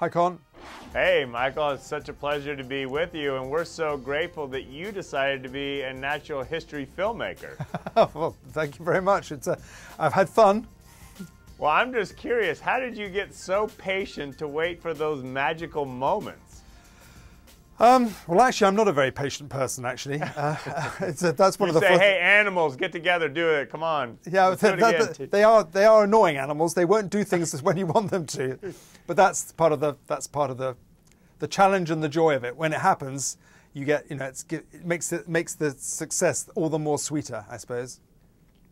Hi, Conn. Hey, Michael, it's such a pleasure to be with you, and we're so grateful that you decided to be a natural history filmmaker. well, thank you very much. It's a, I've had fun. Well, I'm just curious, how did you get so patient to wait for those magical moments? Um, well, actually, I'm not a very patient person. Actually, uh, a, that's one you of the. say, "Hey, animals, get together, do it. Come on." Yeah, that, that, they are they are annoying animals. They won't do things when you want them to, but that's part of the that's part of the the challenge and the joy of it. When it happens, you get you know it makes it makes the success all the more sweeter, I suppose.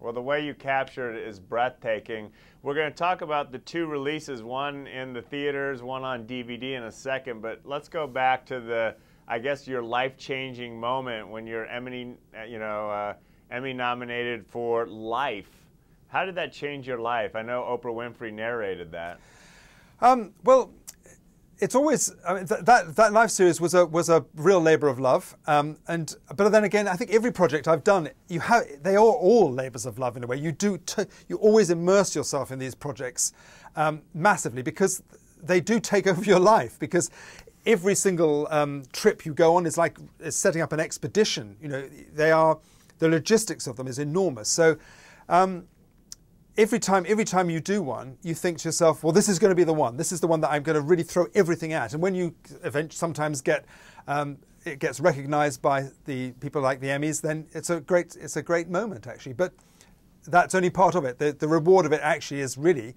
Well, the way you captured it is breathtaking. We're going to talk about the two releases, one in the theaters, one on DVD in a second, but let's go back to the, I guess, your life-changing moment when you're Emmy, you know, uh, Emmy nominated for Life. How did that change your life? I know Oprah Winfrey narrated that. Um, well, it's always I mean, th- that that Life series was a was a real labour of love. Um, and but then again, I think every project I've done, you have they are all labours of love in a way. You do you always immerse yourself in these projects um, massively because they do take over your life because. Every single um, trip you go on is like is setting up an expedition. You know, they are the logistics of them is enormous. So, um, every time every time you do one, you think to yourself, well, this is going to be the one. This is the one that I'm going to really throw everything at. And when you eventually sometimes get um, it gets recognised by the people like the Emmys, then it's a great it's a great moment actually. But that's only part of it. The, the reward of it actually is really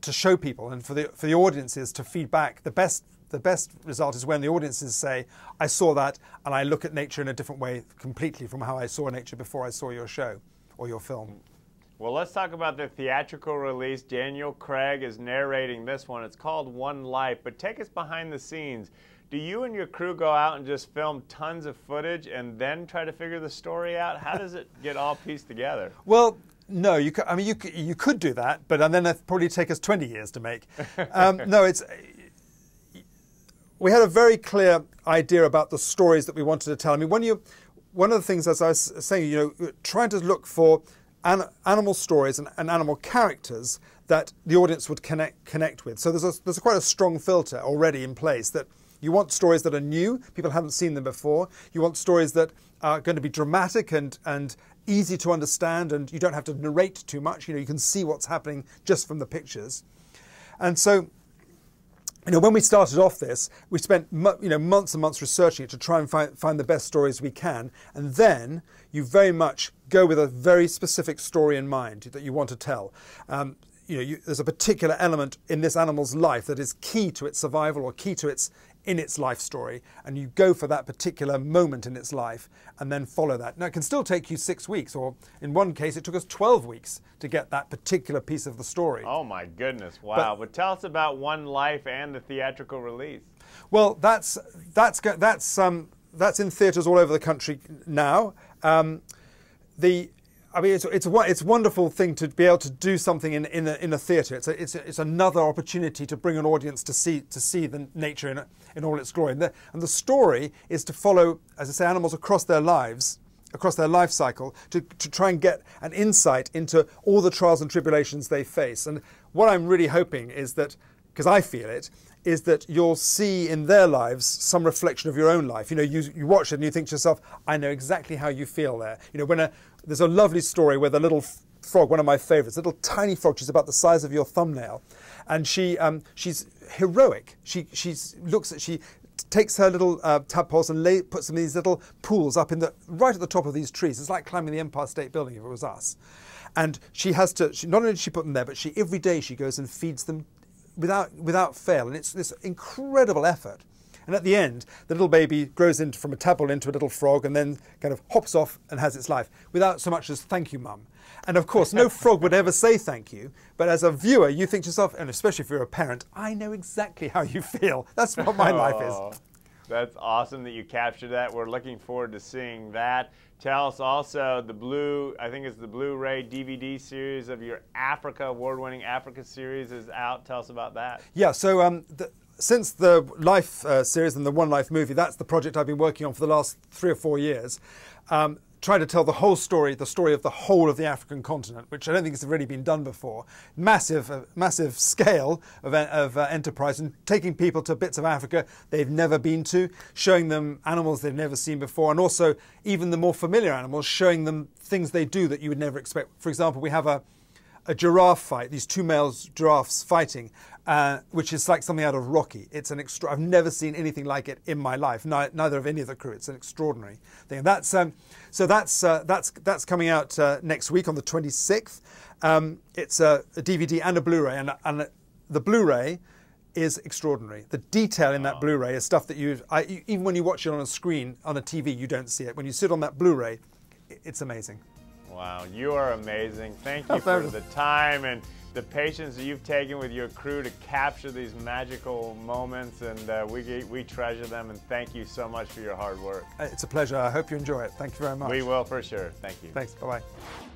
to show people and for the for the audiences to feedback. The best the best result is when the audiences say, "I saw that, and I look at nature in a different way completely from how I saw nature before I saw your show or your film." Well, let's talk about the theatrical release. Daniel Craig is narrating this one. It's called One Life, but take us behind the scenes. Do you and your crew go out and just film tons of footage and then try to figure the story out? How does it get all pieced together? Well, no, you could, I mean, you could, you could do that, but then it'd probably take us 20 years to make. Um, no, it's. We had a very clear idea about the stories that we wanted to tell. I mean, when you, one of the things, as I was saying, you know, trying to look for an, animal stories and, and, animal characters that the audience would connect connect with. So there's a, there's quite a strong filter already in place that you want stories that are new, people haven't seen them before. You want stories that are going to be dramatic and and easy to understand, and you don't have to narrate too much. You know, you can see what's happening just from the pictures. And so you know, when we started off this, we spent you know months and months researching it to try and find, find the best stories we can, and then you very much go with a very specific story in mind that you want to tell. Um, you know, you, there's a particular element in this animal's life that is key to its survival or key to its in its life story, and you go for that particular moment in its life and then follow that. Now, it can still take you six weeks, or in one case, it took us 12 weeks to get that particular piece of the story. Oh, my goodness. Wow. But, but tell us about One Life and the theatrical release. Well, that's, that's, that's, um, that's in theatres all over the country now. Um, the I mean, it's it's a it's a wonderful thing to be able to do something in in a, in a theatre. It's a, it's a, it's another opportunity to bring an audience to see to see the nature in in all its glory. And the, and the story is to follow, as I say, animals across their lives, across their life cycle, to to try and get an insight into all the trials and tribulations they face. And what I'm really hoping is that, because I feel it, is that you'll see in their lives some reflection of your own life. You know, you, you watch it and you think to yourself, I know exactly how you feel there. You know, when a, there's a lovely story where the little frog, one of my favorites, little tiny frog, she's about the size of your thumbnail, and she, um, she's heroic. She, she looks at, she takes her little uh, tadpoles and lay, puts them in these little pools up in the, right at the top of these trees. It's like climbing the Empire State Building if it was us. And she has to, she, not only does she put them there, but she every day she goes and feeds them without, without fail. And it's this incredible effort. And at the end, the little baby grows into, from a tadpole into a little frog and then kind of hops off and has its life without so much as thank you, mum. And of course, no frog would ever say thank you. But as a viewer, you think to yourself, and especially if you're a parent, I know exactly how you feel. That's what my life is. That's awesome that you captured that. We're looking forward to seeing that. Tell us also the blue, I think it's the Blu-ray DVD series of your Africa, award-winning Africa series is out. Tell us about that. Yeah, so um, the, since the Life uh, series and the One Life movie, that's the project I've been working on for the last three or four years. Um, try to tell the whole story, the story of the whole of the African continent, which I don't think has really been done before. Massive, uh, massive scale of, of uh, enterprise and taking people to bits of Africa they've never been to, showing them animals they've never seen before, and also even the more familiar animals, showing them things they do that you would never expect. For example, we have a a giraffe fight, these two male giraffes fighting, uh, which is like something out of Rocky. It's an extra. I've never seen anything like it in my life. Ni- neither of any of the crew. It's an extraordinary thing. That's um, so that's uh, that's that's coming out uh, next week on the 26th. Um, it's a, a, DVD and a Blu-ray, and, and the Blu-ray is extraordinary. The detail in that oh. Blu-ray is stuff that you, even when you watch it on a screen on a TV, you don't see it. When you sit on that Blu-ray, it's amazing. Wow, you are amazing. Thank you for the time and the patience that you've taken with your crew to capture these magical moments, and uh, we, we treasure them. And thank you so much for your hard work. It's a pleasure. I hope you enjoy it. Thank you very much. We will for sure. Thank you. Thanks. Bye bye.